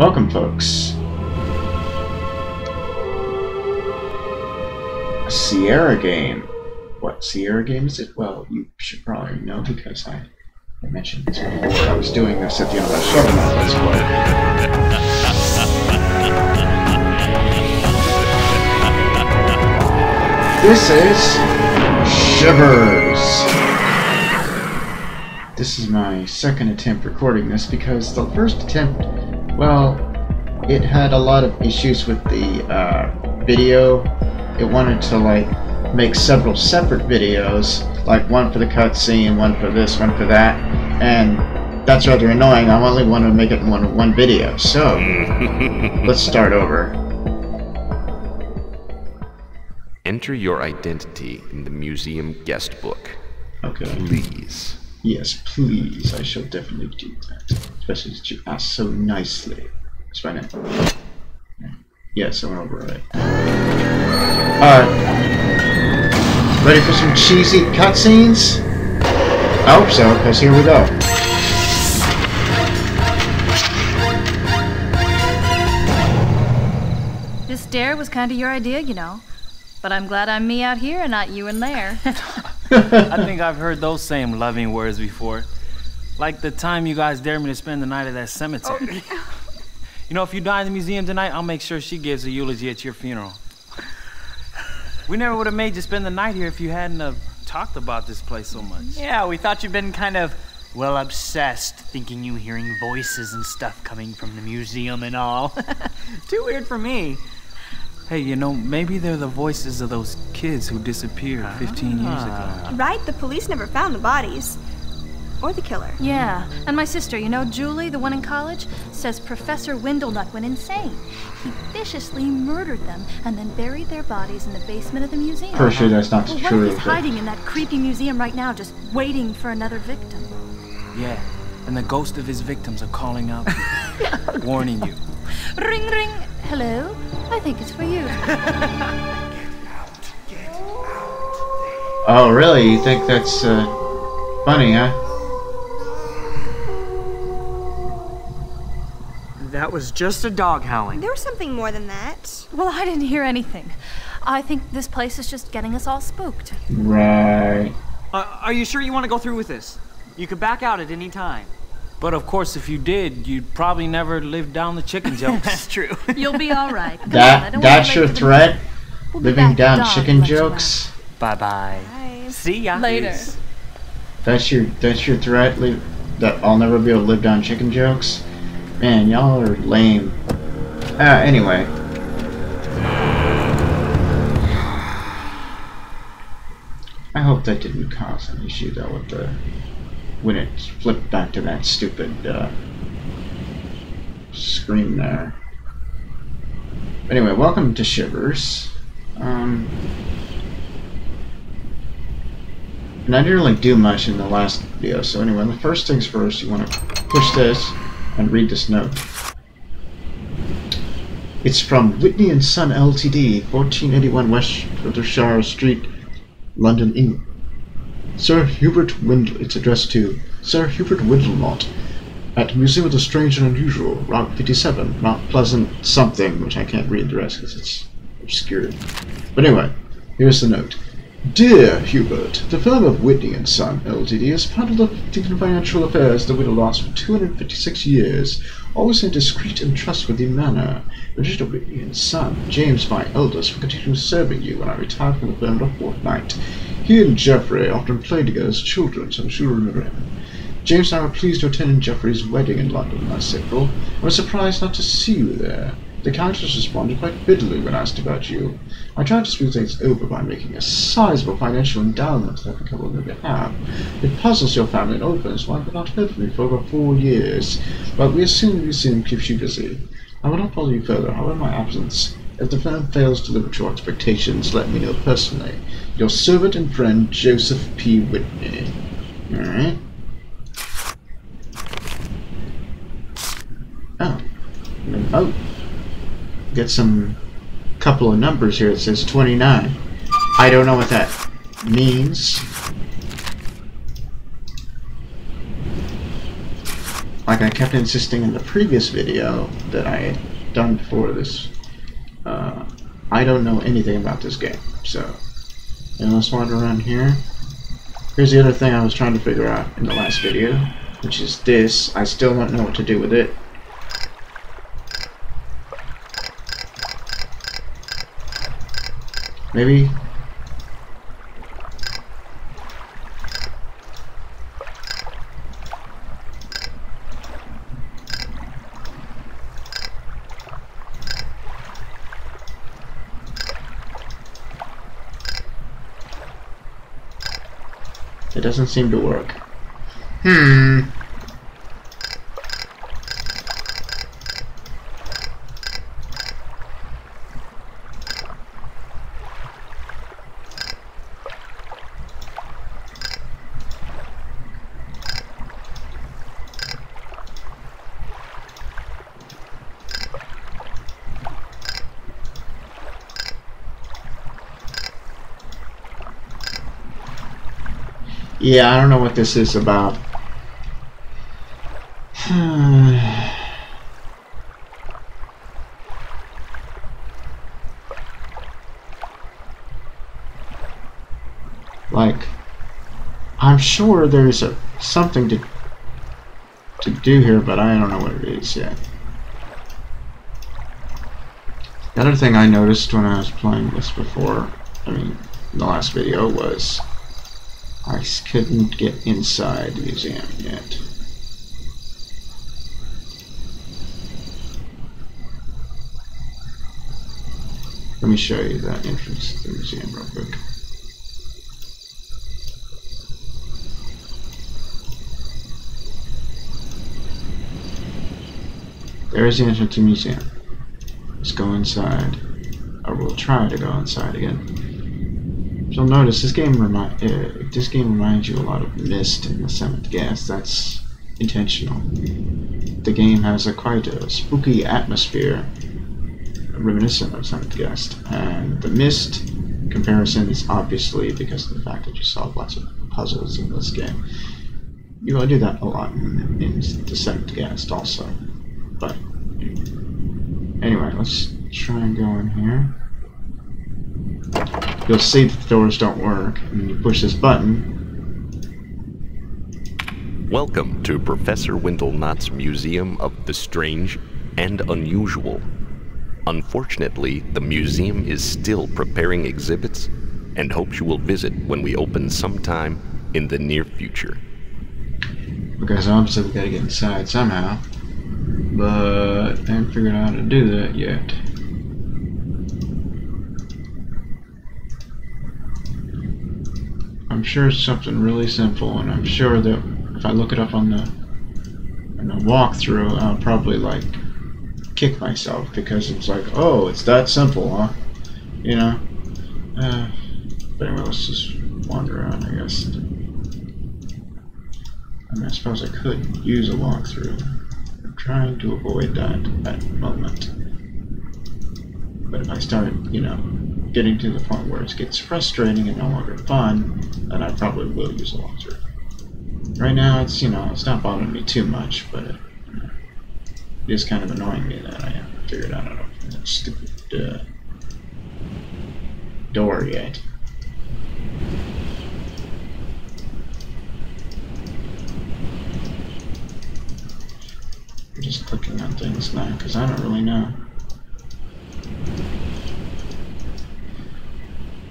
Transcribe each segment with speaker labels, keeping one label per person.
Speaker 1: Welcome, folks. A Sierra game. What Sierra game is it? Well, you should probably know because I, I mentioned this before. I was doing this at the end of the show, This is Shivers. This is my second attempt recording this because the first attempt, well, it had a lot of issues with the uh, video. It wanted to like make several separate videos, like one for the cutscene, one for this, one for that, and that's rather annoying. I only want to make it in one one video. So let's start over.
Speaker 2: Enter your identity in the museum guest book.
Speaker 1: Okay.
Speaker 2: Please.
Speaker 1: Yes, please. I shall definitely do that. Especially that you asked so nicely. That's right now. Yes, I went over it. Alright. Ready for some cheesy cutscenes? I hope so, because here we go.
Speaker 3: This dare was kind of your idea, you know. But I'm glad I'm me out here and not you in there.
Speaker 4: I think I've heard those same loving words before. Like the time you guys dared me to spend the night at that cemetery. Oh, you know, if you die in the museum tonight, I'll make sure she gives a eulogy at your funeral. We never would have made you spend the night here if you hadn't have talked about this place so much.
Speaker 5: Yeah, we thought you'd been kind of, well, obsessed, thinking you hearing voices and stuff coming from the museum and all. Too weird for me.
Speaker 4: Hey, you know, maybe they're the voices of those kids who disappeared ah. 15 years ago.
Speaker 6: Right, the police never found the bodies. Or the killer.
Speaker 3: yeah, and my sister, you know, Julie, the one in college, says Professor Windlenut went insane. He viciously murdered them and then buried their bodies in the basement of the museum.
Speaker 1: Pretty sure that's not
Speaker 3: well, what
Speaker 1: true.
Speaker 3: if he's
Speaker 1: but-
Speaker 3: hiding in that creepy museum right now, just waiting for another victim?
Speaker 4: Yeah, and the ghost of his victims are calling out, warning you.
Speaker 3: Ring, ring. Hello? I think it's for you.
Speaker 1: Oh, really? You think that's uh, funny, huh?
Speaker 5: That was just a dog howling.
Speaker 6: There was something more than that.
Speaker 3: well, I didn't hear anything. I think this place is just getting us all spooked.
Speaker 1: Right.
Speaker 5: Uh, are you sure you want to go through with this? You could back out at any time.
Speaker 4: But of course, if you did, you'd probably never live down the chicken jokes.
Speaker 5: That's true.
Speaker 3: You'll be all right. Come on, I
Speaker 1: That
Speaker 3: don't
Speaker 1: that's your
Speaker 3: wait for the-
Speaker 1: threat?
Speaker 3: We'll
Speaker 1: Living down chicken
Speaker 3: to let you know.
Speaker 1: jokes?
Speaker 5: bye bye.
Speaker 6: Bye.
Speaker 5: See ya.
Speaker 3: Later.
Speaker 1: That's your that's your threat? Live, that I'll never be able to live down chicken jokes? Man, y'all are lame. Uh, anyway. I hope that didn't cause an issue though with the when it flipped back to that stupid uh, screen there. Anyway, welcome to Shivers. Um, and I didn't really do much in the last video, so anyway, the first things first, you want to push this and read this note. It's from Whitney and Son Ltd, 1481 West Wiltshire Street, London, England. Sir Hubert Windle, it's addressed to Sir Hubert Windlenot at Museum of the Strange and Unusual, Route 57, Mount Pleasant something, which I can't read the rest because it's obscured. But anyway, here's the note. Dear Hubert, the firm of Whitney and Son, Ltd. has handled the financial affairs of the widow lost for 256 years, always in a discreet and trustworthy manner. Register Whitney and Son, James, my eldest, will continue serving you when I retire from the firm in a fortnight. He and Geoffrey often played together as children, so I'm sure you remember him. James and I were pleased to attend Geoffrey's wedding in London last April, and were surprised not to see you there. The Countess responded quite bitterly when asked about you. I tried to smooth things over by making a sizable financial endowment to the couple on your behalf. It puzzles your family and orphans why you've not heard from me for over four years, but we assume the museum keeps you busy. I will not bother you further, however, my absence. If the plan fails to live up to your expectations, let me know personally. Your servant and friend, Joseph P. Whitney. Alright. Oh. Oh. Get some couple of numbers here. It says 29. I don't know what that means. like I kept insisting in the previous video that I had done before this, uh, I don't know anything about this game. So, and let's wander around here. Here's the other thing I was trying to figure out in the last video, which is this. I still don't know what to do with it. Maybe doesn't seem to work. Hmm. Yeah, I don't know what this is about. like, I'm sure there's a something to to do here, but I don't know what it is yet. The other thing I noticed when I was playing this before, I mean, the last video, was I couldn't get inside the museum yet. Let me show you the entrance to the museum real quick. There is the entrance to the museum. Let's go inside. Or we'll try to go inside again. You'll notice this game remind uh, this game reminds you a lot of Myst and the Seventh Guest. That's intentional. The game has a quite a spooky atmosphere, reminiscent of Seventh Guest, and the Myst comparison is obviously because of the fact that you solve lots of puzzles in this game. You will do that a lot in, in the Seventh Guest also, but anyway, let's try and go in here you'll see that the doors don't work. And you push this button.
Speaker 2: Welcome to Professor Windlenot's Museum of the Strange and Unusual. Unfortunately, the museum is still preparing exhibits and hopes you will visit when we open sometime in the near future.
Speaker 1: Because obviously we gotta get inside somehow. But I haven't figured out how to do that yet. I'm sure it's something really simple, and I'm sure that if I look it up on the, on the walkthrough, I'll probably like kick myself because it's like, oh, it's that simple, huh? You know? Uh, but anyway, let's just wander around, I guess. I mean, I suppose I could use a walkthrough. I'm trying to avoid that at the moment. But if I start, you know, getting to the point where it gets frustrating and no longer fun, then I probably will use a walkthrough. Right now, it's, you know, it's not bothering me too much, but it, it is kind of annoying me that I haven't figured out how to that stupid uh, door yet. I'm just clicking on things now because I don't really know.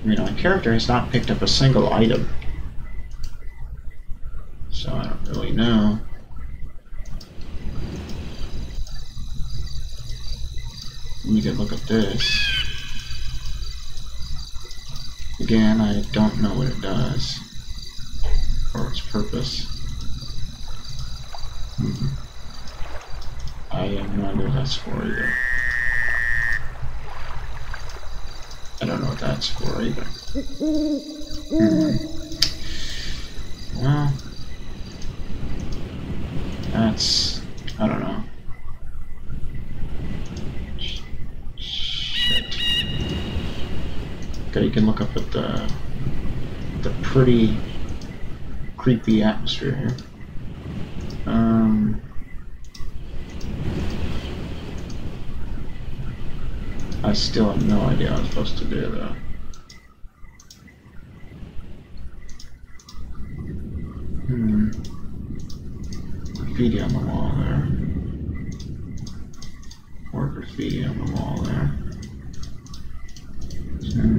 Speaker 1: You know, my character has not picked up a single item. So I don't really know. Let me get a look at this. Again, I don't know what it does. Or its purpose. Hmm. I no idea what that's for either. I don't know what that's for either. Hmm. Well, that's, I don't know. Shit. Okay, you can look up at the, the pretty creepy atmosphere here. Um, I still have no idea what I'm supposed to do though. Hmm. Graffiti on the wall there. More graffiti on the wall there. Hmm.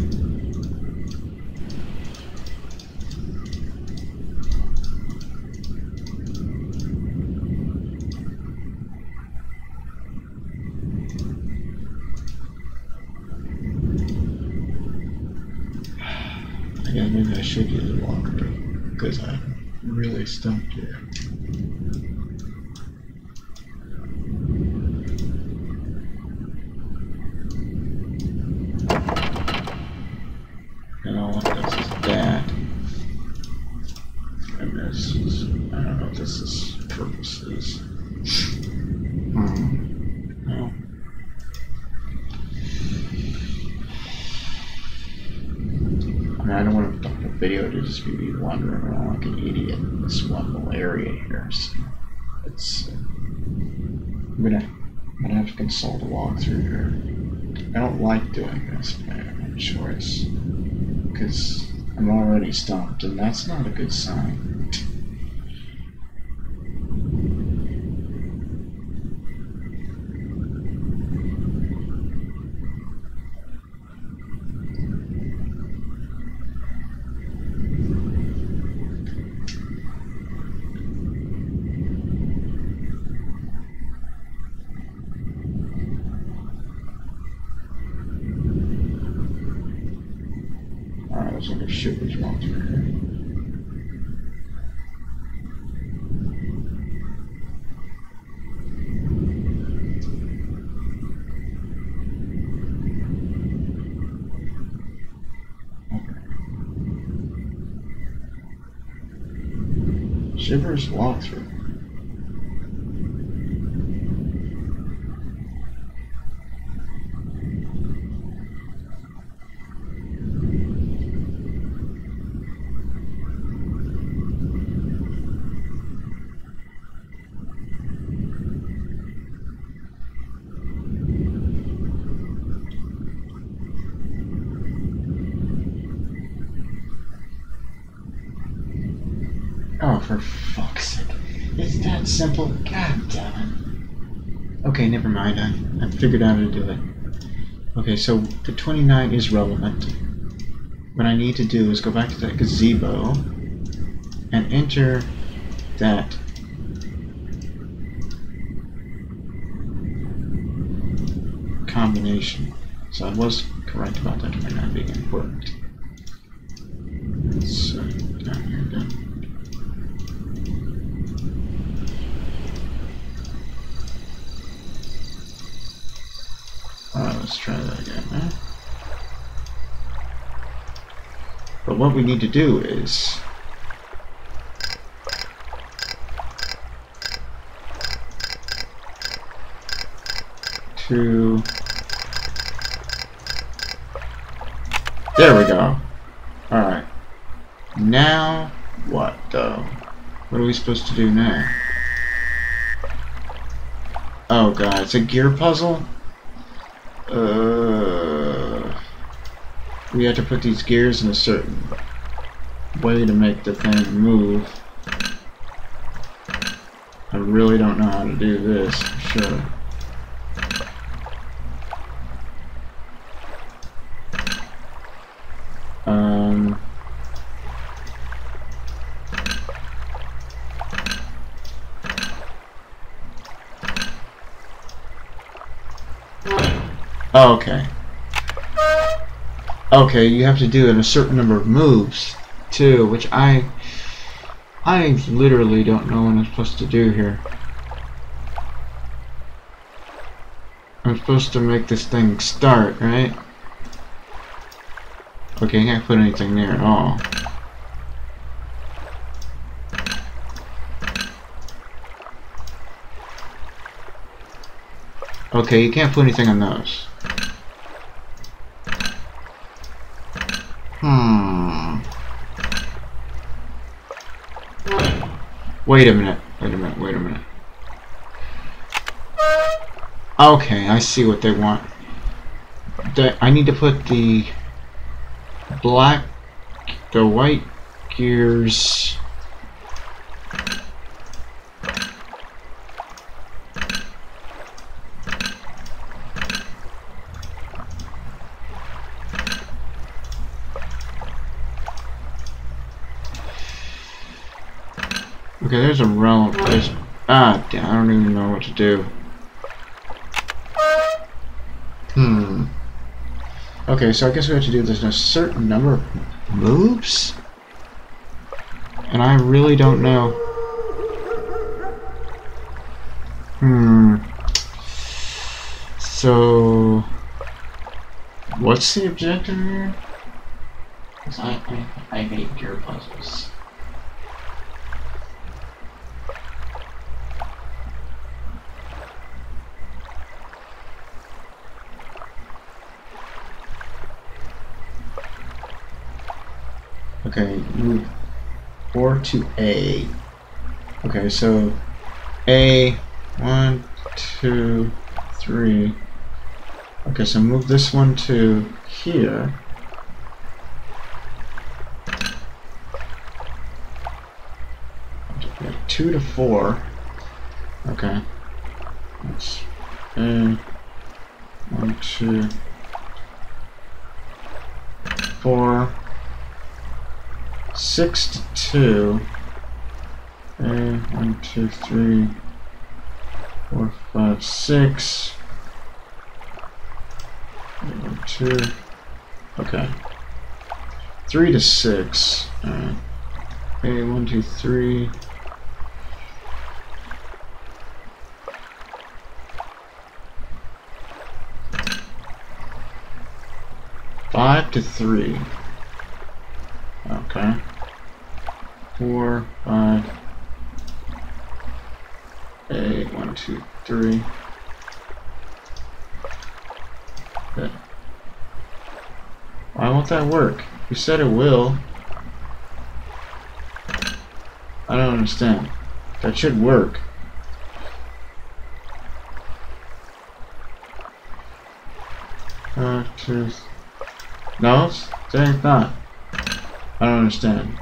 Speaker 1: Yeah, maybe I should use a walker because I'm really stumped here. And all of this is that. And this is, I don't know what this is purpose is. Hmm. Well. I mean, I don't want to stop the video to just be me wandering around like an idiot in this one little area here. So it's. I'm gonna, I'm gonna have to consult a walkthrough here. I don't like doing this, but I have no choice because I'm already stumped, and that's not a good sign. Alright, let's look at Shivers walkthrough here. Okay. Shivers walkthrough. Oh, for fuck's sake. It's that simple. God damn it. Okay, never mind. I, I figured out how to do it. Okay, so the 29 is relevant. What I need to do is go back to that gazebo and enter that combination. So I was correct about that 29 being important. So, down here again. Alright, let's try that again, man. But what we need to do is to There we go. Alright. Now what though? What are we supposed to do now? Oh god, it's a gear puzzle? Uh, we have to put these gears in a certain way to make the thing move. I really don't know how to do this, for sure. Um, Oh, okay. Okay, you have to do in a certain number of moves, too, which I... I literally don't know what I'm supposed to do here. I'm supposed to make this thing start, right? Okay, I can't put anything there at all. Okay, you can't put anything on those. Wait a minute. Wait a minute. Wait a minute. Okay, I see what they want. I need to put the black, the white gears. Okay, there's a realm. There's ah, damn, I don't even know what to do. Hmm. Okay, so I guess we have to do this in a certain number of moves? And I really don't know. Hmm. So... What's the objective here?
Speaker 7: I, I, I made gear puzzles.
Speaker 1: Okay, move 4 to A. Okay, so A, one, two, three. Okay, so move this one to here. Yeah, two to four. Okay. That's A, one, two, four six to two. A one, two, three, four, five, six. One, two. Okay. Three to six. Uh, Alright. A one, two, three. Five to three. Okay. Four, five, eight, one, two, three. Okay. Why won't that work? You said it will. I don't understand. That should work. Uh. No, it's not. I don't understand.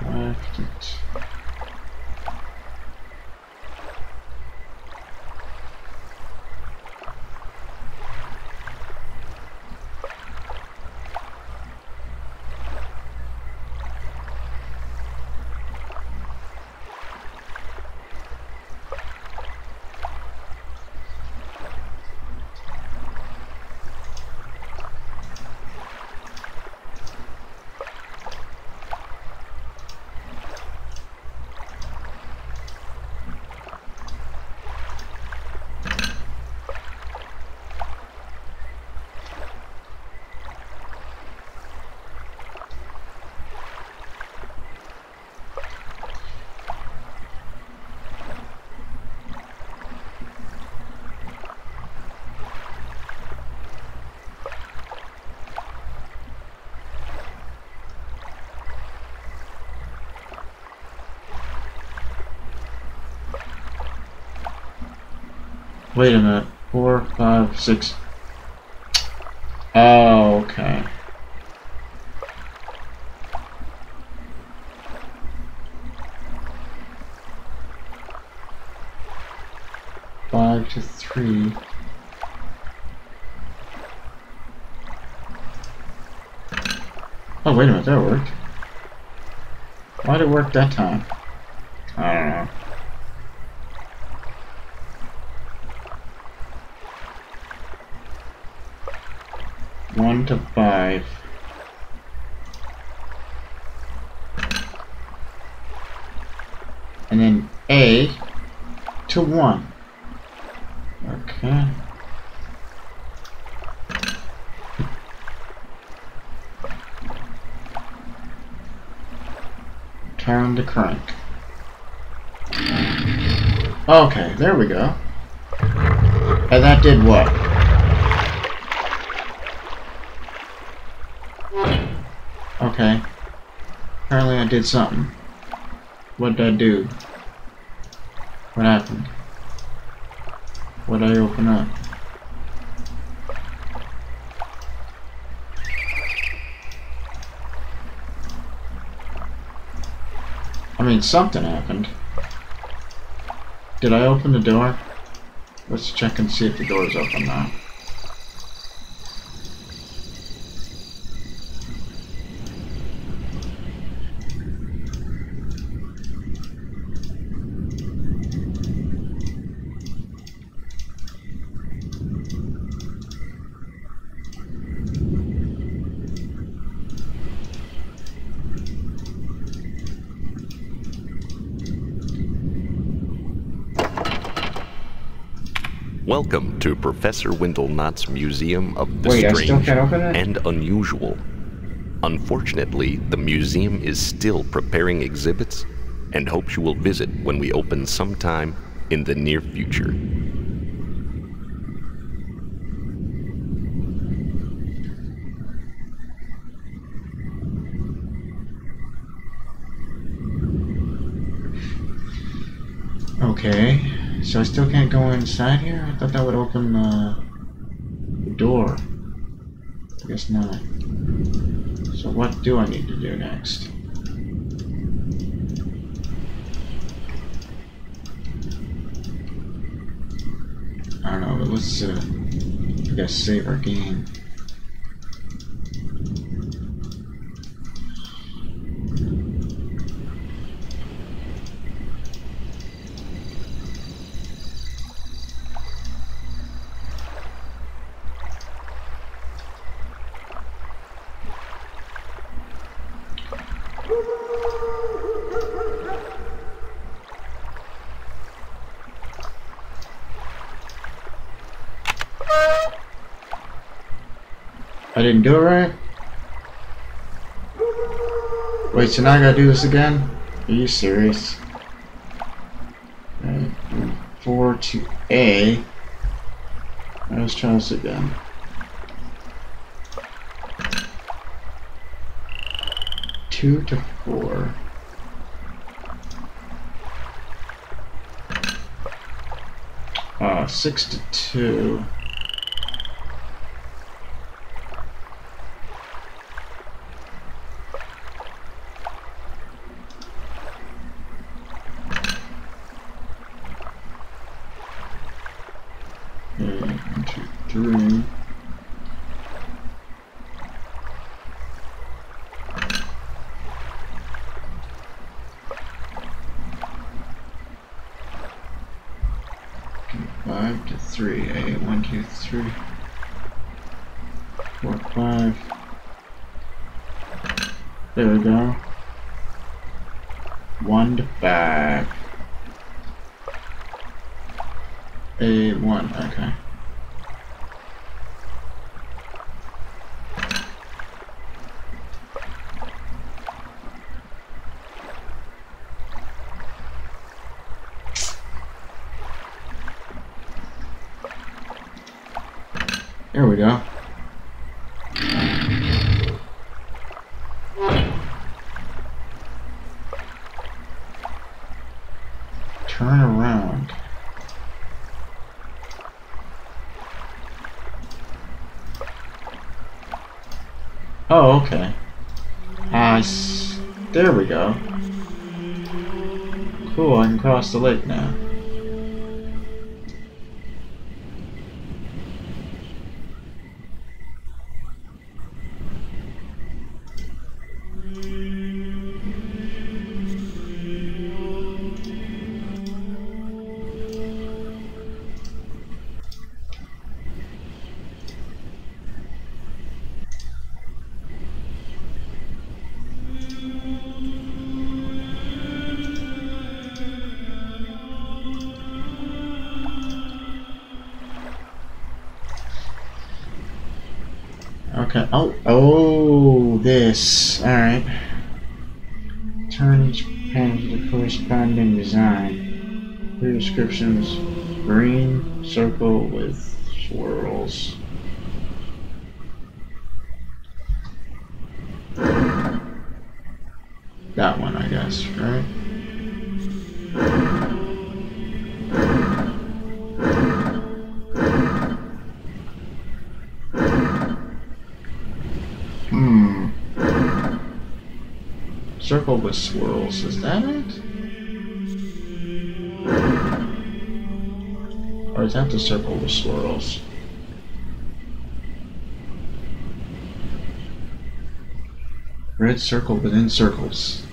Speaker 1: Left it. Wait a minute. Four, five, six. Oh, okay. Five to three. Oh, wait a minute, that worked. Why'd it work that time? 1 to 5. And then A to 1. Okay. Turn the crank. Okay, there we go. And that did what? Okay. Apparently I did something. What did I do? What happened? What did I open up? I mean, something happened. Did I open the door? Let's check and see if the door is open now.
Speaker 2: Welcome to Professor Windlenot's Museum of the
Speaker 1: Wait,
Speaker 2: Strange
Speaker 1: can't open it?
Speaker 2: and Unusual. Unfortunately, the museum is still preparing exhibits and hopes you will visit when we open sometime in the near future.
Speaker 1: Okay, so I still can't go inside here? I thought that would open the, the door. I guess not. So what do I need to do next? I don't know, but let's, uh, I guess save our game. Right? Wait, so now I gotta do this again? Are you serious? Alright, four to A. Let's try this again. Two to four. Uh, six to two. Okay, one, two, three. Okay, Five to three. A one, two, three, four, five. There we go. One to five. A one, okay. There we go. Turn around. Oh, okay. I s- there we go. Cool, I can cross the lake now. Okay. Oh, oh, this. All right. Turn each panel to the corresponding design. Clear descriptions. Green circle with swirls. That one, I guess, right? Circle with swirls. Is that it? Or is that the circle with swirls? Red circle within circles.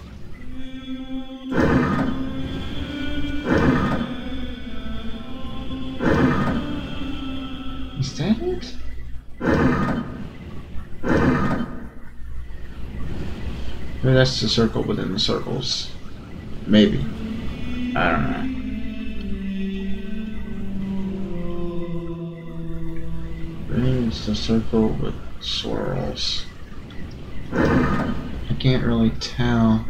Speaker 1: That's the circle within the circles. Maybe. I don't know. It's the circle with swirls. I can't really tell.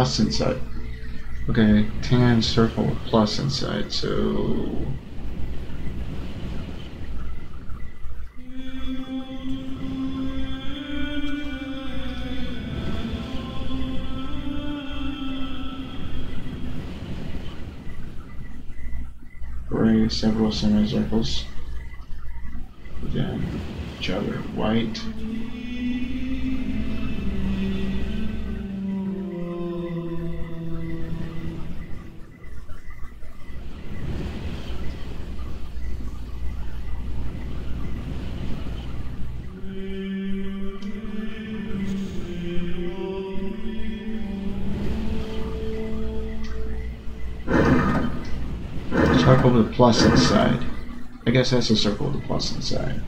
Speaker 1: Plus inside. Okay, tan circle with plus inside, so... Gray, several semicircles. Then each other, white. Plus inside. I guess that's a circle with a plus inside.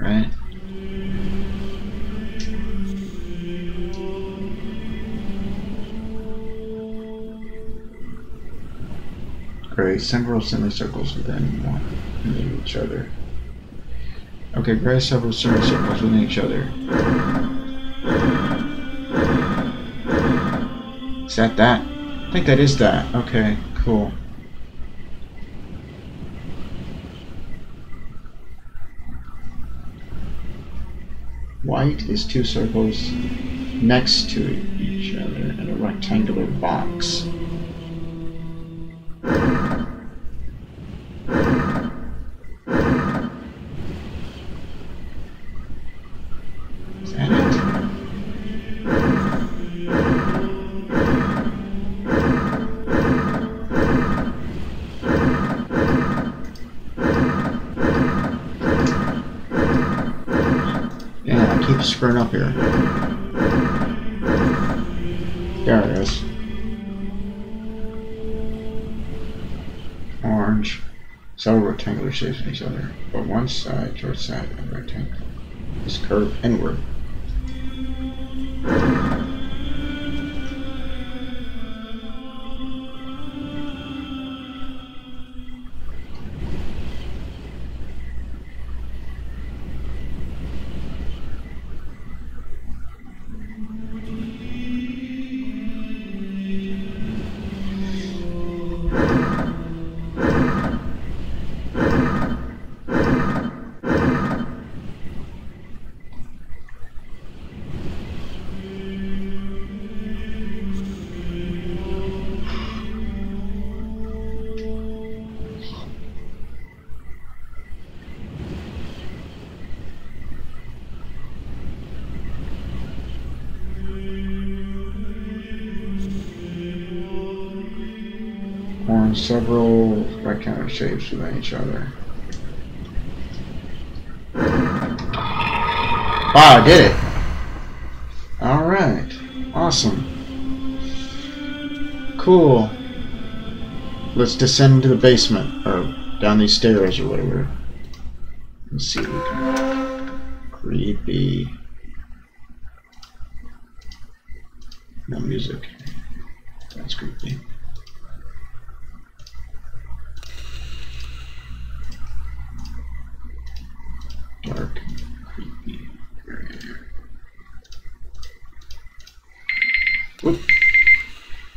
Speaker 1: Right? Gray, several semicircles within one within each other. Okay, gray several semicircles within each other. Is that that? I think that is that. Okay, cool. White is two circles next to each other in a rectangular box. Here. There it is. Orange. Several rectangular shapes in each other, but one side towards side the rectangle is curved inward. Several rectangular shapes within each other. Wow, I did it! Alright. Awesome. Cool. Let's descend to the basement, or down these stairs, or whatever. Let's see if we can... Creepy. No music. That's creepy.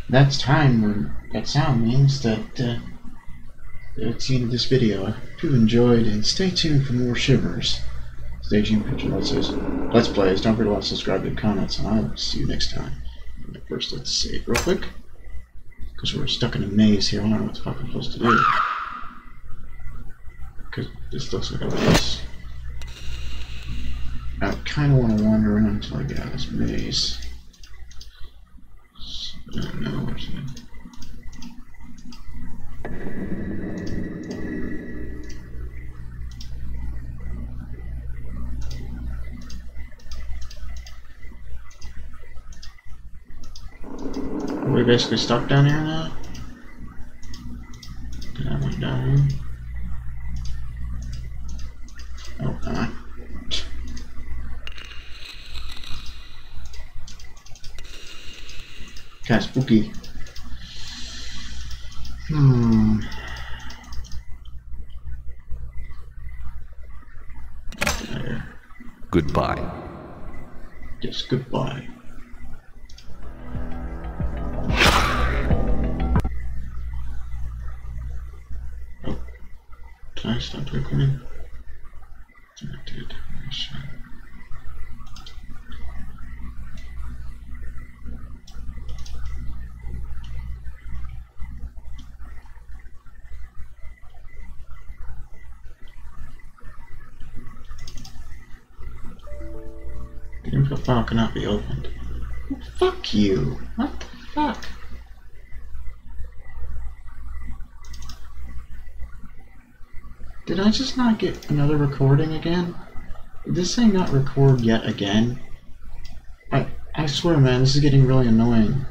Speaker 1: That's time that sound means that uh, that's the end of this video. I hope you enjoyed, and stay tuned for more shivers. Stay tuned for Plays. Let's Plays. Don't forget to like, subscribe, and comments, and I will see you next time. But first, let's save real quick. Because we're stuck in a maze here. I don't know what the fuck I'm supposed to do. Because this looks like a maze. I kind of want to wander around until I get out of this maze. Are basically stuck down here now? Can I went down here? Oh, not. Kind of spooky. Hmm.
Speaker 2: Goodbye.
Speaker 1: Yes, goodbye. Oh, can I stop recording? I did. File cannot be opened. Fuck you. What the fuck? Did I just not get another recording again? Did this thing not record yet again? I I swear man, this is getting really annoying.